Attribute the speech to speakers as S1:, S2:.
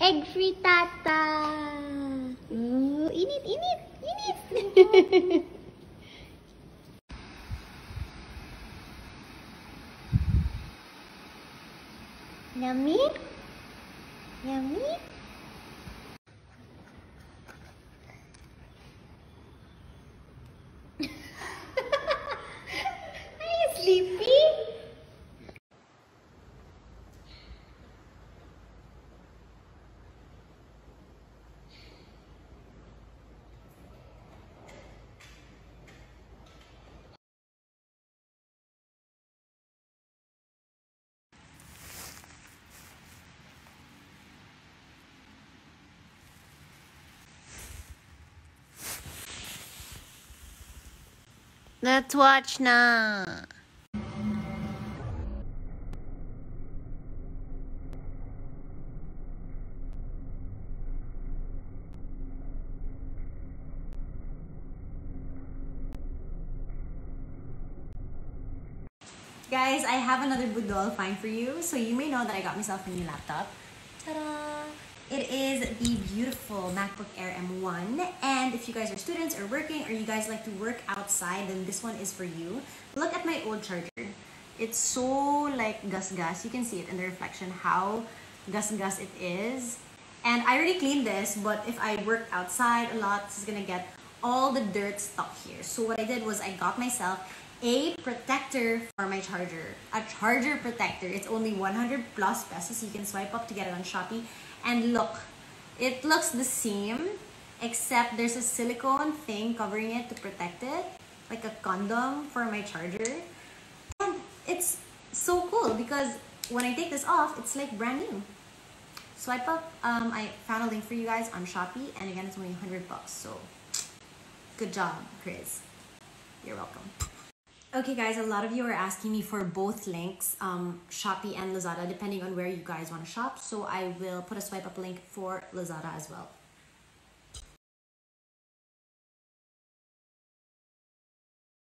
S1: Egg frittata. Ooh, init, init, init. Yummy? Yummy? Are you sleepy? Let's watch now.
S2: Guys, I have another Budol find for you. So you may know that I got myself a new laptop. Ta-da! It is the beautiful MacBook Air M1. And if you guys are students or working or you guys like to work outside, then this one is for you. Look at my old charger. It's so like gus-gus. You can see it in the reflection how gus-gus it is. And I already cleaned this, but if I work outside a lot, this is gonna get all the dirt stuck here. So what I did was I got myself a protector for my charger. A charger protector. It's only 100 plus pesos. You can swipe up to get it on Shopee. And look, it looks the same except there's a silicone thing covering it to protect it. Like a condom for my charger. And it's so cool because when I take this off, it's like brand new. Swipe up, um, I found a link for you guys on Shopee and again, it's only 100 bucks. So good job, Kryz. You're welcome. Okay guys, a lot of you are asking me for both links, um, Shopee and Lazada, depending on where you guys want to shop. So I will put a swipe up link for Lazada as well.